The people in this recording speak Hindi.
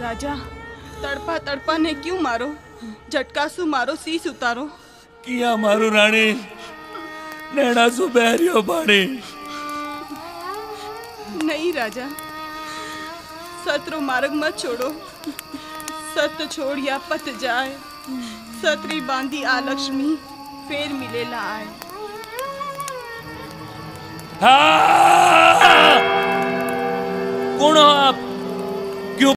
राजा तड़पा तड़पा ने क्यों मारो? झटका सु मारो सीस उतारो। किया मारो राणे नैना सु बहरियो बाणे नहीं राजा सत्रो मार्ग मत छोड़ो। सत छोड़ या पत जाए। सत्री बांधी आ लक्ष्मी फिर मिले ला आए हाँ! कौन हो आप?